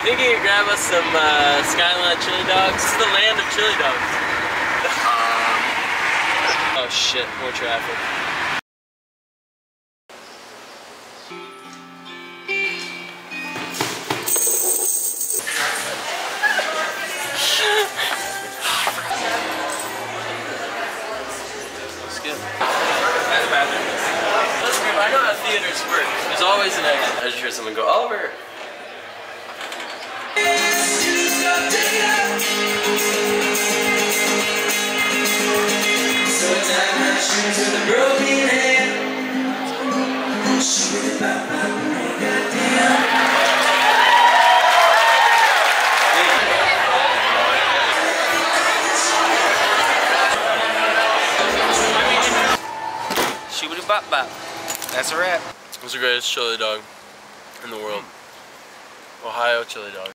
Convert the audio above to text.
Think you can grab us some uh, Skyline chili dogs? This is the land of chili dogs. oh shit, more traffic. That's good. That's bad. That's good. I know how theaters work. There's always an exit. I just heard someone go, Oliver. Bop bop. That's a wrap. It's the greatest chili dog in the world? Ohio chili dog.